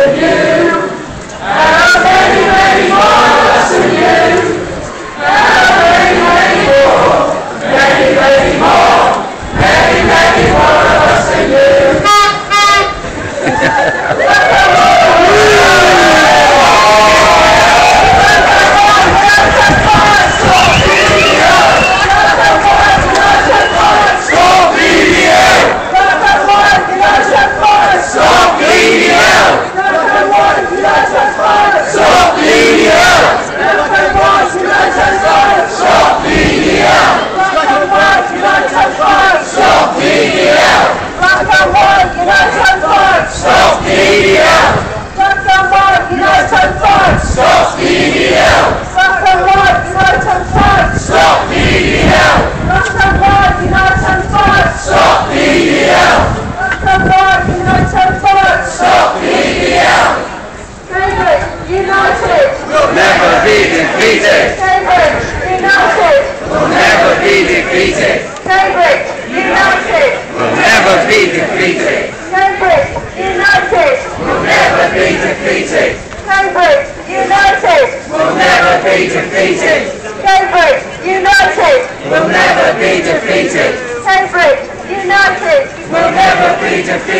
Again.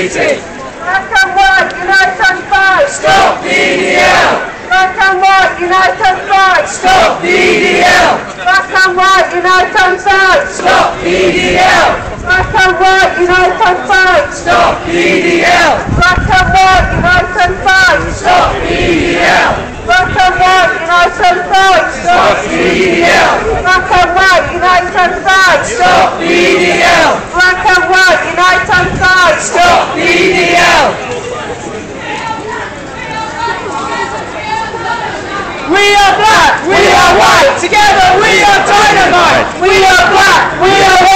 defeated. Black and white, unite and fight. Stop EDL. Black and white, unite and fight. Stop EDL. Black and white, unite and fight. Stop EDL. Black and white, unite and fight. Stop EDL. Black and white. We are black. We are white. Together we are dynamite. We are black. We are white.